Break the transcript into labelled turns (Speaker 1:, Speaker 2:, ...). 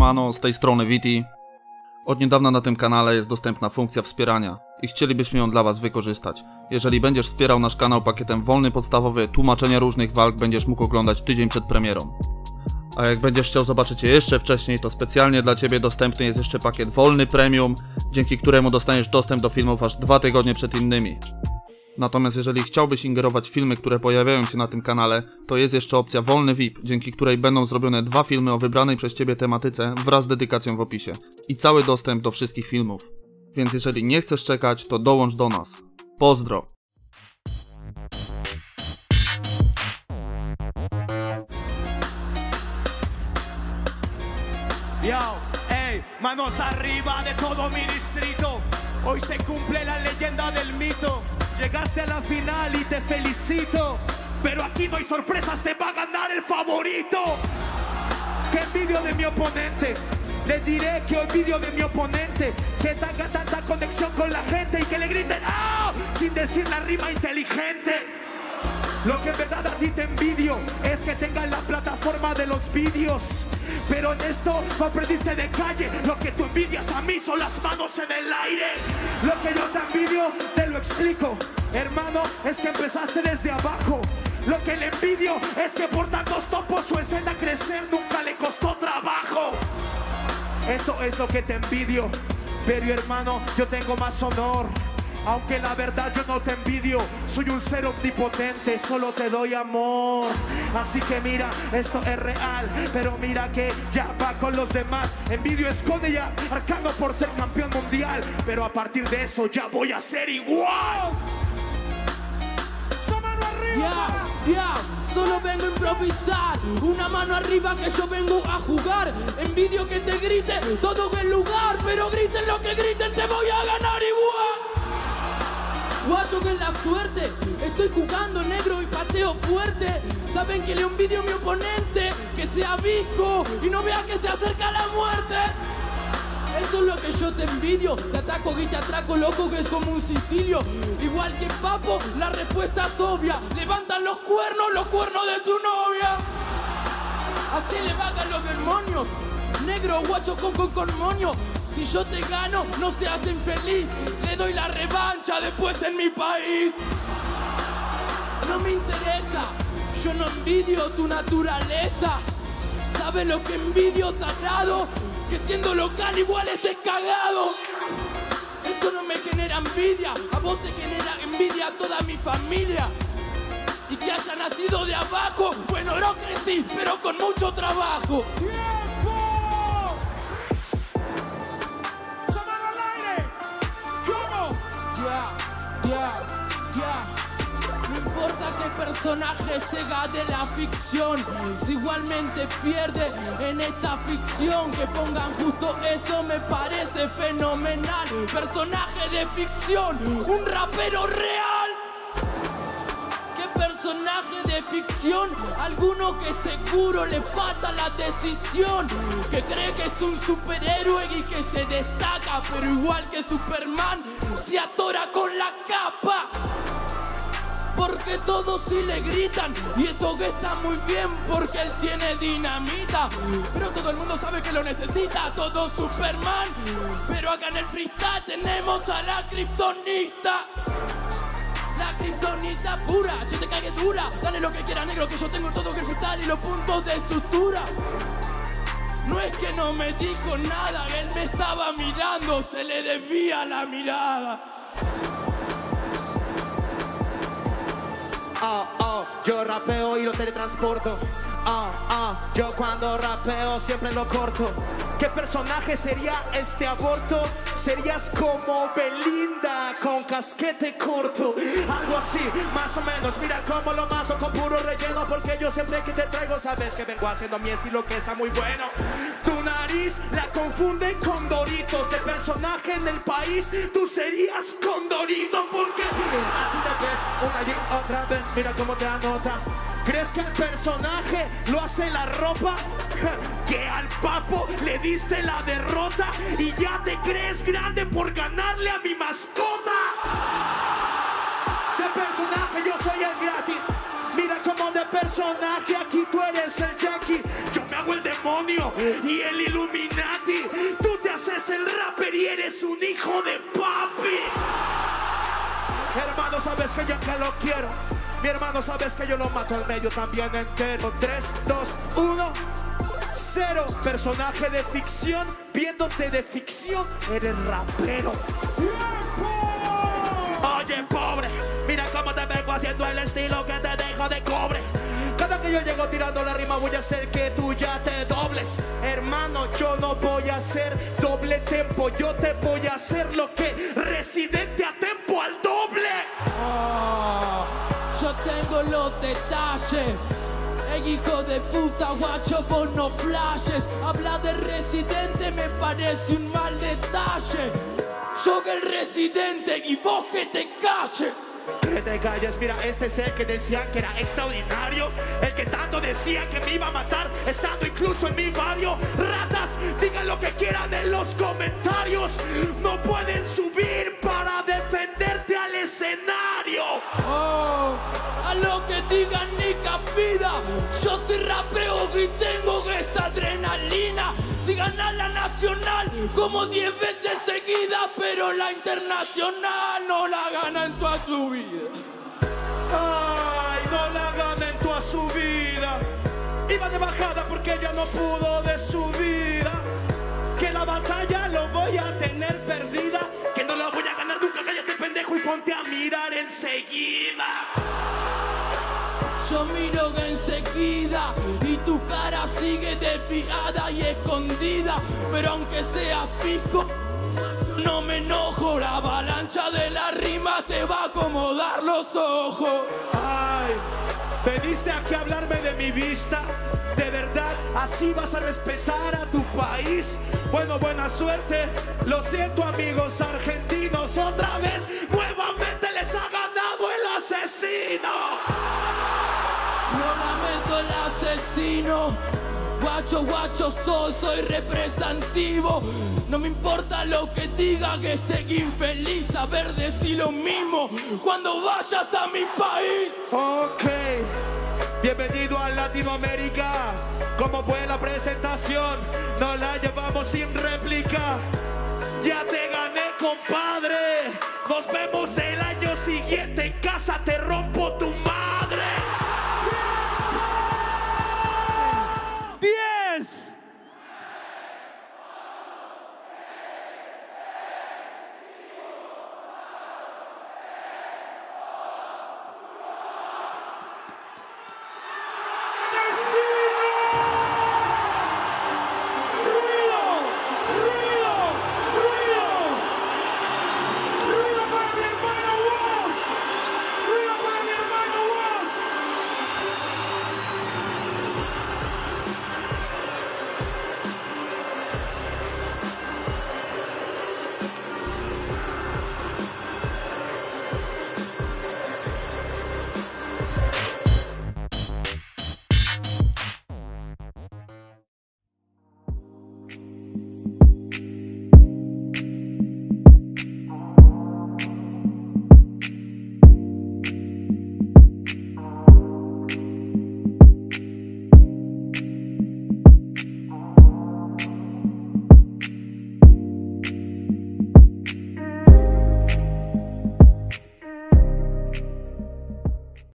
Speaker 1: Siemano, z tej strony Viti. Od niedawna na tym kanale jest dostępna funkcja wspierania i chcielibyśmy ją dla Was wykorzystać. Jeżeli będziesz wspierał nasz kanał pakietem wolny podstawowy, tłumaczenia różnych walk będziesz mógł oglądać tydzień przed premierą. A jak będziesz chciał zobaczyć je jeszcze wcześniej, to specjalnie dla Ciebie dostępny jest jeszcze pakiet wolny premium, dzięki któremu dostaniesz dostęp do filmów aż dwa tygodnie przed innymi. Natomiast jeżeli chciałbyś ingerować w filmy, które pojawiają się na tym kanale, to jest jeszcze opcja Wolny VIP, dzięki której będą zrobione dwa filmy o wybranej przez Ciebie tematyce wraz z dedykacją w opisie. I cały dostęp do wszystkich filmów. Więc jeżeli nie chcesz czekać, to dołącz do nas. Pozdro!
Speaker 2: Yo, manos arriba de todo mi distrito. Hoy se cumple la leyenda del mito. Llegaste a la final y te felicito. Pero aquí no hay sorpresas, te va a ganar el favorito. Que envidio de mi oponente. Les diré que envidio de mi oponente. Que tenga tanta conexión con la gente y que le griten ¡Ah! sin decir la rima inteligente. Lo que en verdad a ti te envidio es que tengan la plataforma de los vídeos. Pero en esto aprendiste de calle. Lo que tú envidias a mí son las manos en el aire. Lo que yo te envidio, te lo explico. Hermano, es que empezaste desde abajo. Lo que le envidio es que por tantos topos su escena crecer nunca le costó trabajo. Eso es lo que te envidio. Pero hermano, yo tengo más honor. Aunque la verdad yo no te envidio, soy un ser omnipotente, solo te doy amor. Así que mira, esto es real, pero mira que ya va con los demás. Envidio esconde ya, arcano por ser campeón mundial, pero a partir de eso ya voy a ser igual.
Speaker 3: Ya, ya, solo vengo a improvisar. Una mano arriba que yo vengo a jugar. Envidio que te grite todo el lugar, pero griten lo que griten, te voy a ganar igual. Guacho que es la suerte, estoy jugando negro y pateo fuerte. Saben que le envidio a mi oponente, que sea visco y no vea que se acerca la muerte. Eso es lo que yo te envidio. Te ataco y te atraco, loco, que es como un Sicilio. Igual que Papo, la respuesta es obvia. Levantan los cuernos, los cuernos de su novia. Así le vagan los demonios. Negro, guacho, con, con, moño. Si yo te gano, no se hacen feliz. Le doy la revancha después en mi país. No me interesa, yo no envidio tu naturaleza. ¿Sabes lo que envidio tarado? Que siendo local igual estés cagado. Eso no me genera envidia, a vos te genera envidia toda mi familia. Y que haya nacido de abajo, bueno, no crecí, pero con mucho trabajo. Personaje se de la ficción, si igualmente pierde en esta ficción, que pongan justo eso me parece fenomenal. Personaje de ficción, un rapero real. ¿Qué personaje de ficción? Alguno que seguro le falta la decisión. Que cree que es un superhéroe y que se destaca, pero igual que Superman, se atora con la capa. Porque todos sí le gritan y eso que está muy bien porque él tiene dinamita. Pero todo el mundo sabe que lo necesita, todo Superman. Pero acá en el freestyle tenemos a la kriptonita. La kriptonita pura, yo te cague dura. Dale lo que quiera negro, que yo tengo todo que freestyle y los puntos de sutura. No es que no me dijo nada, él me estaba mirando, se le desvía la mirada.
Speaker 2: Oh, oh, yo rapeo y lo teletransporto. Oh, oh, yo cuando rapeo siempre lo corto. ¿Qué personaje sería este aborto? Serías como Belinda con casquete corto. Algo así, más o menos. Mira cómo lo mato con puro relleno. Porque yo siempre que te traigo, sabes que vengo haciendo mi estilo que está muy bueno. La confunde con Doritos. De personaje en el país, tú serías Condorito. Porque así te ves una y otra vez. Mira cómo te anota. ¿Crees que el personaje lo hace la ropa? Que al papo le diste la derrota y ya te crees grande por ganarle a mi mascota. De personaje yo soy el gratis. Mira como de personaje demonio y el Illuminati. Tú te haces el rapper y eres un hijo de papi. Hermano, sabes que yo que lo quiero. Mi hermano, sabes que yo lo mato al medio también entero. 3, 2, 1. Cero personaje de ficción, viéndote de ficción, eres rapero. Oye, pobre, mira cómo te vengo haciendo el estilo que te dejo de cobre. Que yo llego tirando la rima voy a hacer que tú ya te dobles. Hermano, yo no voy a hacer doble tempo, yo te voy a hacer lo que residente a tempo al doble.
Speaker 3: Ah, yo tengo los detalles. Ey, hijo de puta, guacho, vos no flashes. Habla de residente me parece un mal detalle. Yo que el residente y vos que te calles.
Speaker 2: Que te calles, mira, este es el que decía que era extraordinario. El que tanto decía que me iba a matar, estando incluso en mi barrio. Ratas, digan lo que quieran en los comentarios. No pueden subir
Speaker 3: nacional como 10 veces seguida, pero la internacional no la gana en toda su vida.
Speaker 2: Ay, no la gana en toda su vida. Iba de bajada porque ella no pudo de su vida. Que la batalla lo voy a tener perdida. Que no la voy a ganar nunca. Cállate, pendejo, y ponte a mirar enseguida.
Speaker 3: Yo miro que enseguida sigue desviada y escondida. Pero aunque sea pico, no me enojo. La avalancha de la rima te va a acomodar los ojos.
Speaker 2: Ay, veniste aquí a hablarme de mi vista. De verdad, así vas a respetar a tu país. Bueno, buena suerte. Lo siento, amigos argentinos. Otra vez, nuevamente les ha ganado el asesino.
Speaker 3: Lamento el asesino. Guacho, guacho soy, soy representativo. No me importa lo que diga que esté infeliz. A ver, decir lo mismo cuando vayas a mi país.
Speaker 2: Ok, bienvenido a Latinoamérica. ¿Cómo fue la presentación? No la llevamos sin réplica. Ya te gané, compadre. Nos vemos el año siguiente en casa. Te